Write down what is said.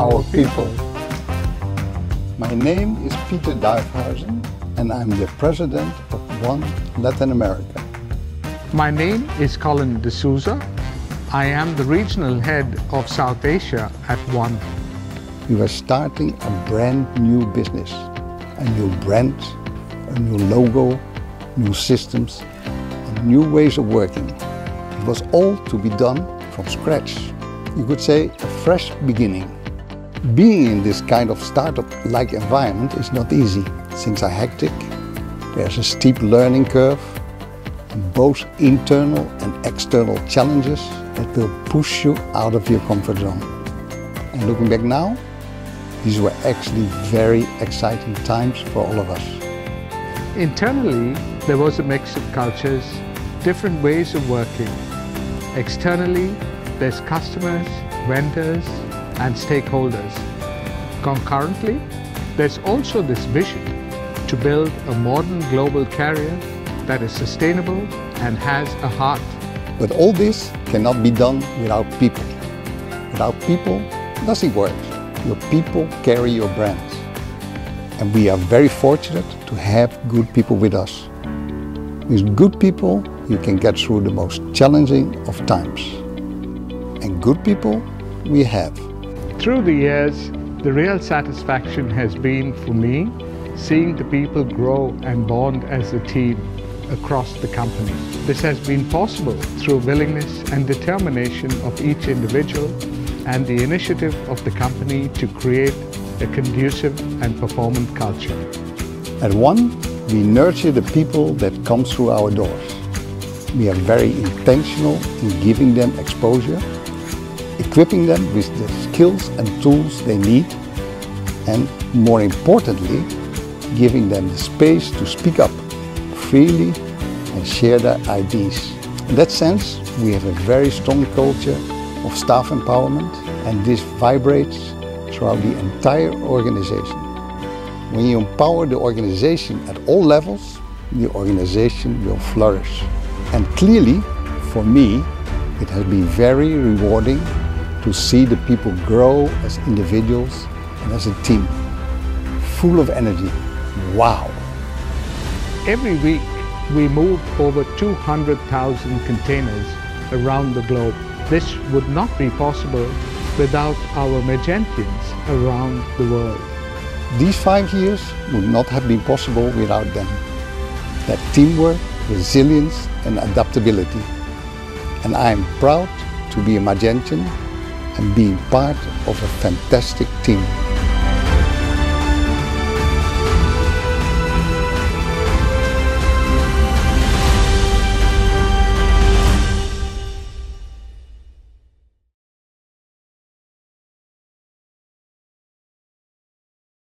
our people. My name is Peter Duifhuizen and I'm the president of One Latin America. My name is Colin De Souza. I am the regional head of South Asia at One. We are starting a brand new business, a new brand, a new logo, new systems, and new ways of working. It was all to be done from scratch. You could say a fresh beginning. Being in this kind of startup-like environment is not easy. Things are hectic, there's a steep learning curve, both internal and external challenges that will push you out of your comfort zone. And looking back now, these were actually very exciting times for all of us. Internally, there was a mix of cultures, different ways of working. Externally, there's customers, vendors, and stakeholders. Concurrently, there's also this vision to build a modern global carrier that is sustainable and has a heart. But all this cannot be done without people. Without people, nothing works. Your people carry your brands. And we are very fortunate to have good people with us. With good people, you can get through the most challenging of times. And good people, we have. Through the years, the real satisfaction has been for me seeing the people grow and bond as a team across the company. This has been possible through willingness and determination of each individual and the initiative of the company to create a conducive and performant culture. At One, we nurture the people that come through our doors. We are very intentional in giving them exposure equipping them with the skills and tools they need, and more importantly, giving them the space to speak up freely and share their ideas. In that sense, we have a very strong culture of staff empowerment, and this vibrates throughout the entire organization. When you empower the organization at all levels, the organization will flourish. And clearly, for me, it has been very rewarding to see the people grow as individuals and as a team, full of energy. Wow! Every week, we move over 200,000 containers around the globe. This would not be possible without our Magentians around the world. These five years would not have been possible without them. That teamwork, resilience and adaptability. And I am proud to be a Magentian and being part of a fantastic team.